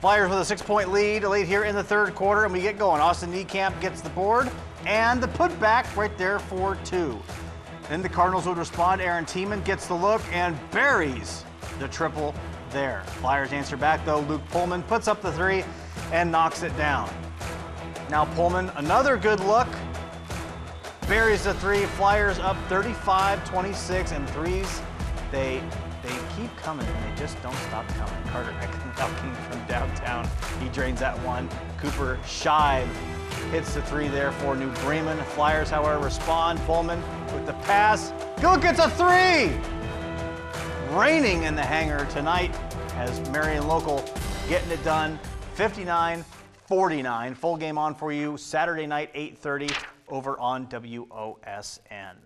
Flyers with a six-point lead late here in the third quarter, and we get going. Austin Niekamp gets the board and the putback right there for two. Then the Cardinals would respond. Aaron Tiemann gets the look and buries the triple there. Flyers answer back though. Luke Pullman puts up the three and knocks it down. Now Pullman, another good look. Buries the three. Flyers up 35-26 and threes. They they keep coming and they just don't stop coming. Carter from downtown. He drains that one. Cooper Shive hits the three there for New Bremen. Flyers, however, respond. Pullman with the pass. Look, gets a three! Raining in the hangar tonight as Marion Local getting it done. 59-49. Full game on for you Saturday night, 8.30 over on WOSN.